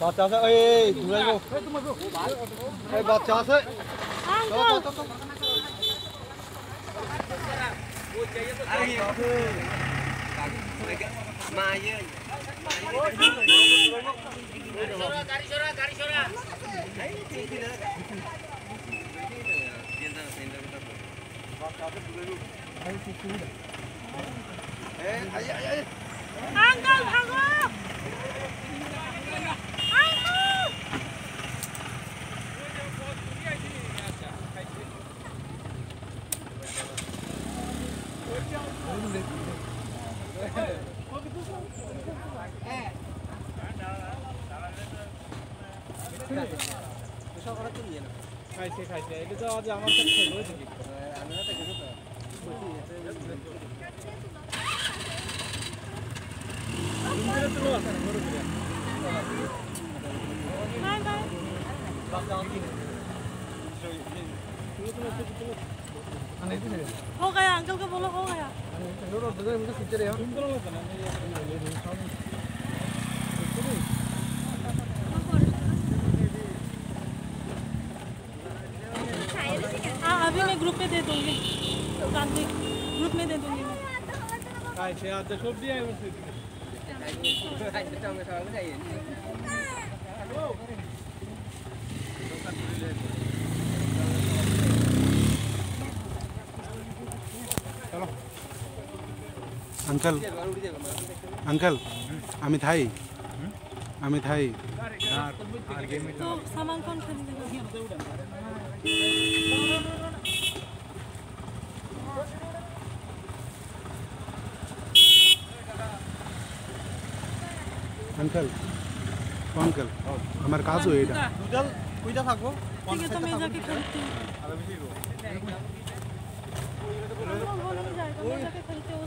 বাচ্চা আছে এই এই দূরে যাও এই বাচ্চা আছে চলো চলো চলো আঙ্কেল ভাগো আঙ্কেল খাইছে খাইছে এটা আমার কাছে খেলো আমি তো কিছু हो गया अंकल को बोलो हो गया हाँ अभी मैं ग्रुप में दे दूँगी ग्रुप में दे दूँगी uncle uncle Amit hi Amit hi तो सामान कौन खरीदेगा? আঙ্কেল ও আঙ্কেল আমার কাজও এটা দুজাল কইটা থাকবো ठीक है तो मैं जाके खरीदती हूँ वो वो नहीं जाएगा मैं जाके खरीदती हूँ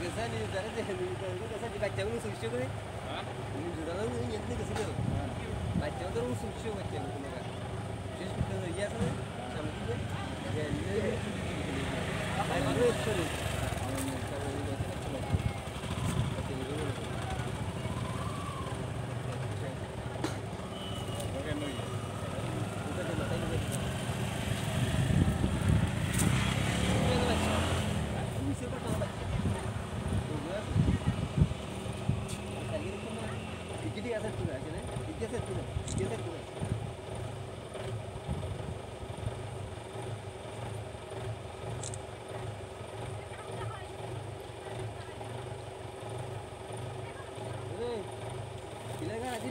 cái giờ, chúng ta sụp xuống lại. you.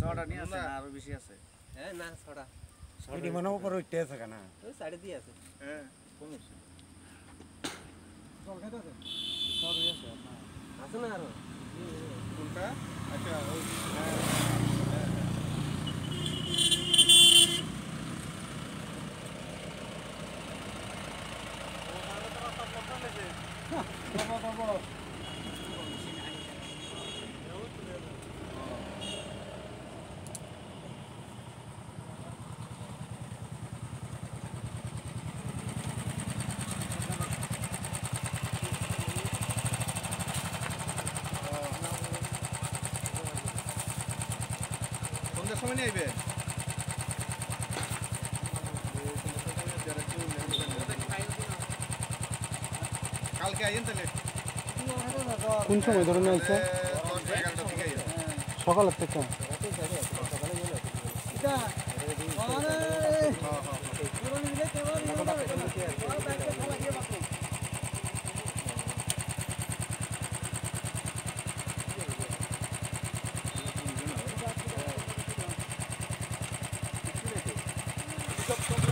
ছটা নিয়ে আছে না আরও বেশি আছে? হ্যাঁ না ছড়া এটি মনে উপর উঠতে আছে কেন ওই দিয়ে আছে। হ্যাঁ জল খাইতেছে আছে? না আরও? কোনটা? আচ্ছা ওই সন্ধ্যার সময় নিয়ে আইবে কালকে আইন তাহলে কোন সময় ধরে নিয়েছে দশটা এগারোটার দিকে আইন সকালের থেকে Stop, stop.